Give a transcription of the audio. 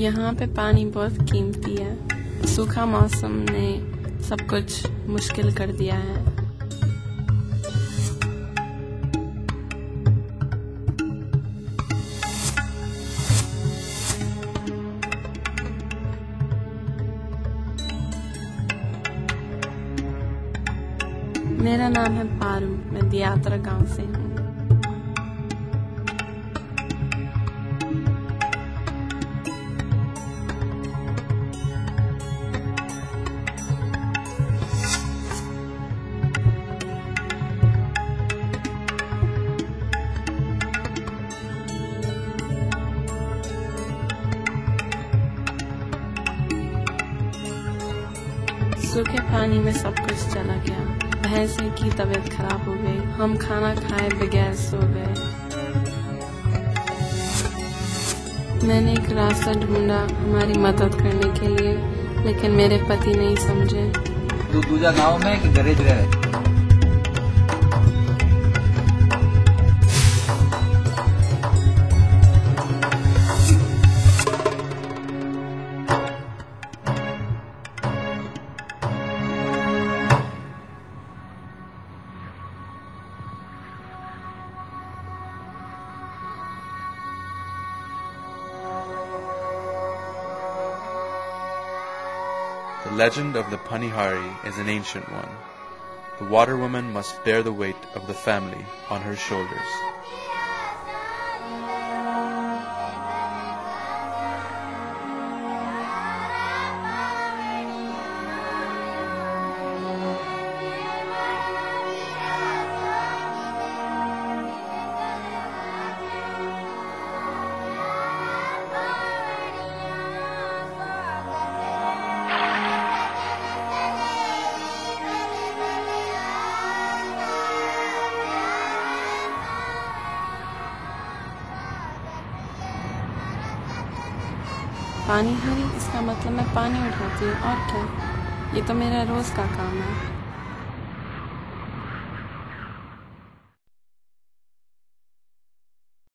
यहाँ पे पानी बहुत कीमती है। सूखा मौसम ने सब कुछ मुश्किल कर दिया है। मेरा नाम है पारू, मैं दियात्रा गाँव से हूँ। सूखे पानी में सब कुछ चला गया। भैंस की तबीयत खराब हो गई। हम खाना खाए बगैर सो गए। मैंने एक रास्ता ढूंढा हमारी मदद करने के लिए, लेकिन मेरे पति नहीं समझे। तू दूजा गाँव में कि घरीच रहे? The legend of the Panihari is an ancient one. The water woman must bear the weight of the family on her shoulders. पानी हरी, इसका मतलब मैं पानी उठाती हूँ, और क्या? ये तो मेरा रोज का काम है।